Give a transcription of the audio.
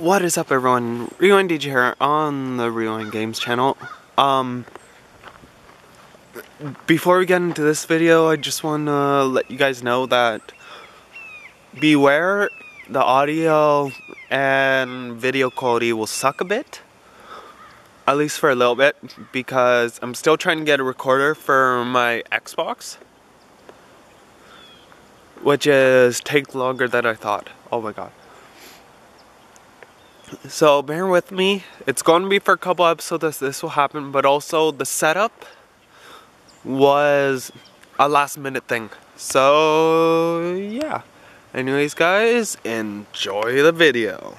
What is up everyone? Rewind DJ here on the Rewind Games channel. Um, before we get into this video, I just want to let you guys know that beware the audio and video quality will suck a bit. At least for a little bit, because I'm still trying to get a recorder for my Xbox. Which is take longer than I thought. Oh my god. So bear with me. It's going to be for a couple episodes this will happen, but also the setup was a last minute thing. So yeah. Anyways guys, enjoy the video.